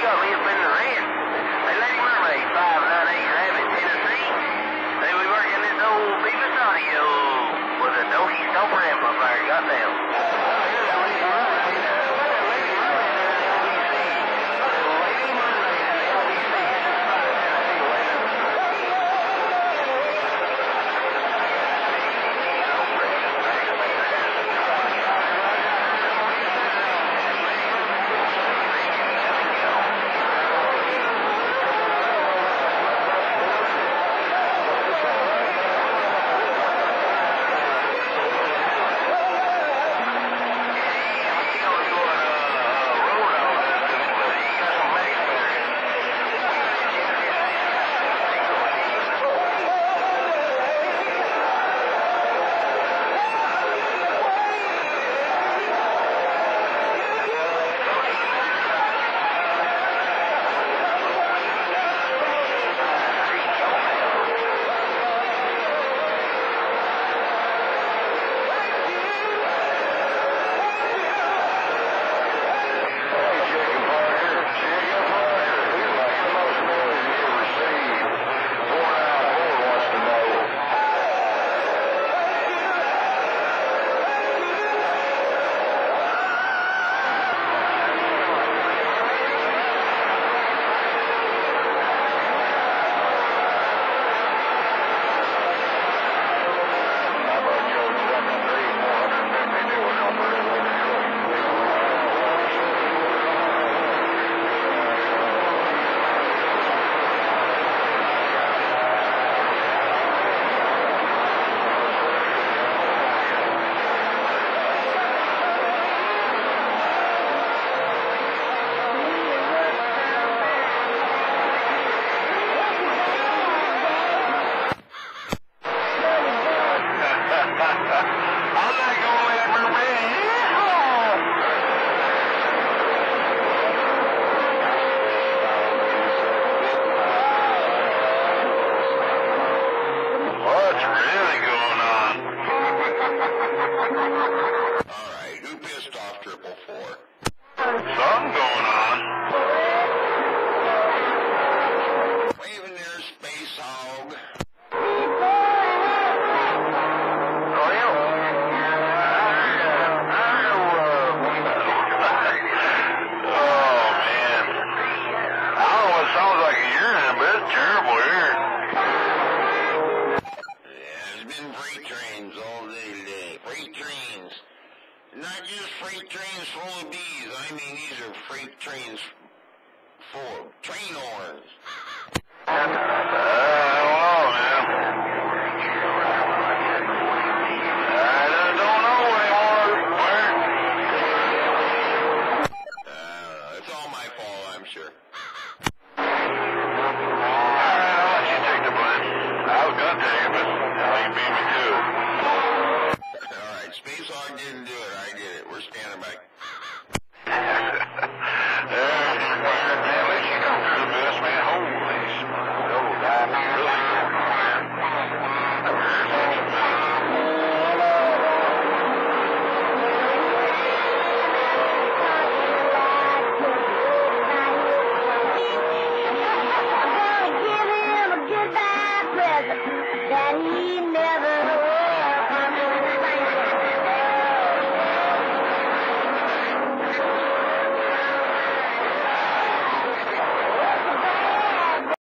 Chicago. He's been rained. Not just freight trains full of bees. I mean, these are freight trains full of train you saw oh, I didn't do it. I did it. We're standing back.